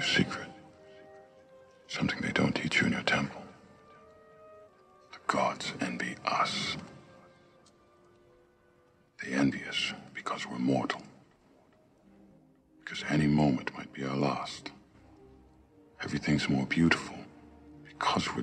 a secret. Something they don't teach you in your temple. The gods envy us. They envy us because we're mortal. Because any moment might be our last. Everything's more beautiful because we're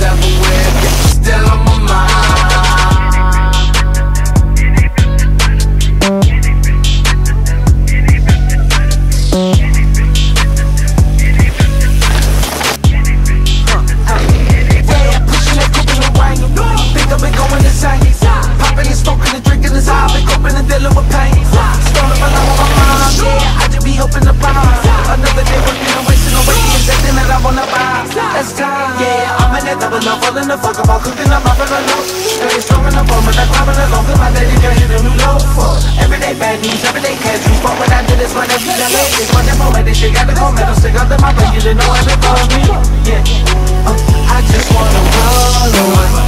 bitches falling the fuck about cooking up, popping a low. Stay strong enough for me, like climbing along, cause my daddy can hit a new low. For everyday bad news, everyday cash juice. But when I do this, when I do that, it's one that moment, this shit got the cold metal stick under my brain. You didn't know every for me. Yeah, uh, I just wanna. But all I